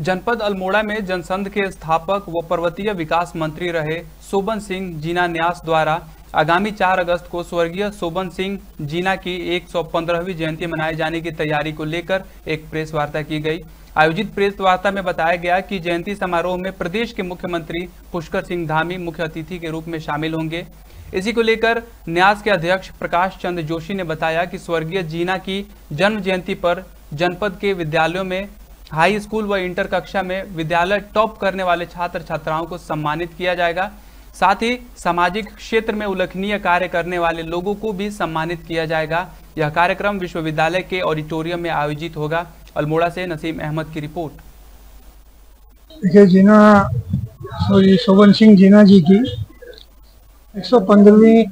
जनपद अल्मोड़ा में जनसंघ के स्थापक व पर्वतीय विकास मंत्री रहे शोभन सिंह जीना न्यास द्वारा आगामी 4 अगस्त को स्वर्गीय शोभन सिंह जीना की 115वीं जयंती मनाए जाने की तैयारी को लेकर एक प्रेस वार्ता की गई। आयोजित प्रेस वार्ता में बताया गया कि जयंती समारोह में प्रदेश के मुख्यमंत्री पुष्कर सिंह धामी मुख्य अतिथि के रूप में शामिल होंगे। इसी को लेकर न्यास के अध्यक्ष प्रकाश चंद्र जोशी ने बताया कि स्वर्गीय जीना की जन्म जयंती पर जनपद के विद्यालयों में हाई स्कूल व इंटर कक्षा में विद्यालय टॉप करने वाले छात्र छात्राओं को सम्मानित किया जाएगा। साथ ही सामाजिक क्षेत्र में उल्लेखनीय कार्य करने वाले लोगों को भी सम्मानित किया जाएगा। यह कार्यक्रम विश्वविद्यालय के ऑडिटोरियम में आयोजित होगा। अल्मोड़ा से नसीम अहमद की रिपोर्ट। देखिए जीना, सॉरी शोभन सिंह जीना जी की 115वीं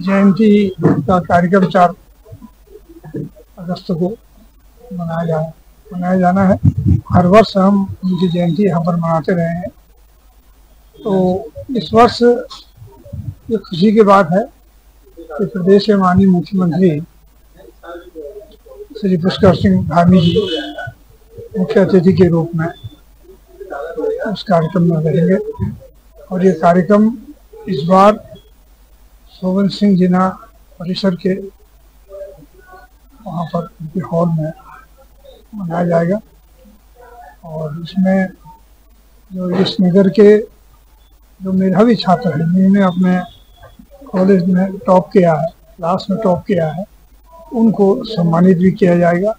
जयंती का कार्यक्रम चार अगस्त को मनाया जाए। मनाया जाना है। हर वर्ष हम उनकी जयंती यहाँ पर मनाते रहे हैं। तो इस वर्ष ये खुशी की बात है कि प्रदेश के माननीय मुख्यमंत्री श्री पुष्कर सिंह धामी जी मुख्य अतिथि के रूप में उस कार्यक्रम में रहेंगे। और ये कार्यक्रम इस बार सोवन सिंह जिना परिसर के वहाँ पर उनके हॉल में मनाया जाएगा। और इसमें जो इस नगर के जो मेधावी छात्र हैं, जिन्होंने अपने कॉलेज में टॉप किया है क्लास में टॉप किया है, उनको सम्मानित भी किया जाएगा।